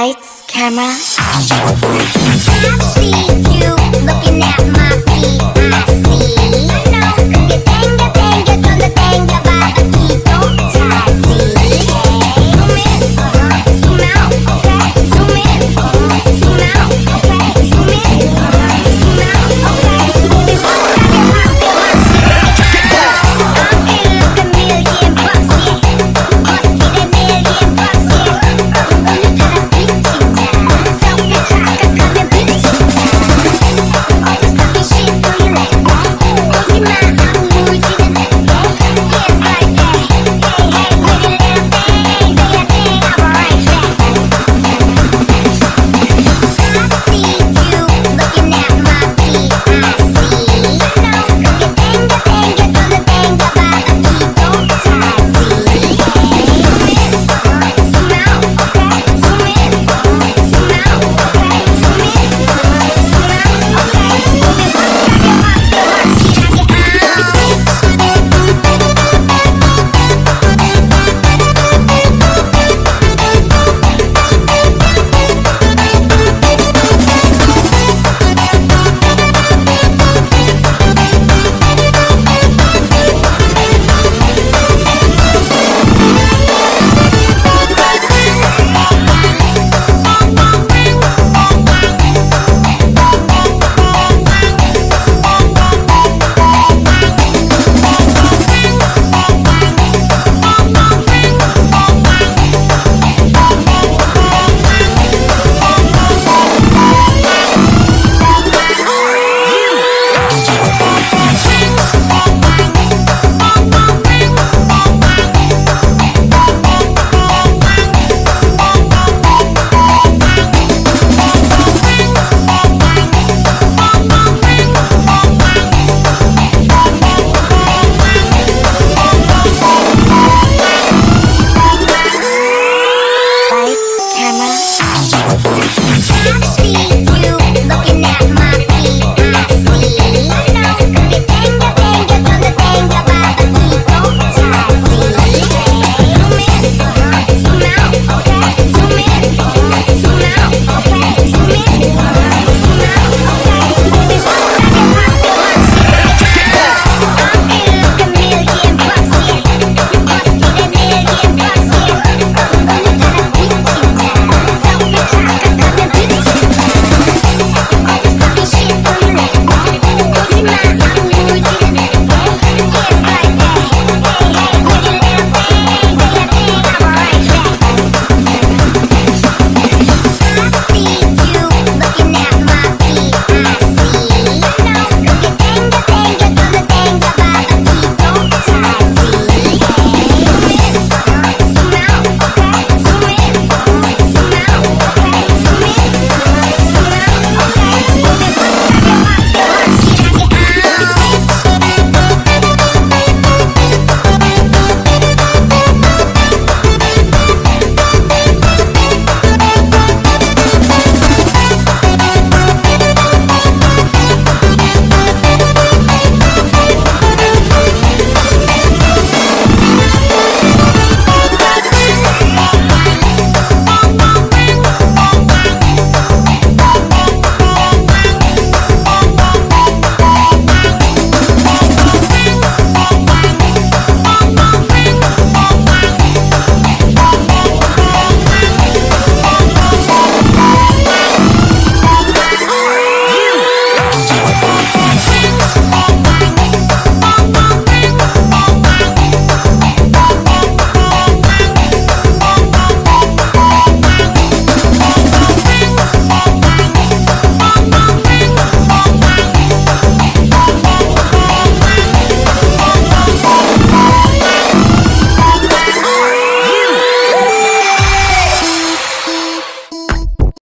Lights, camera. I see you looking at my feet. I see.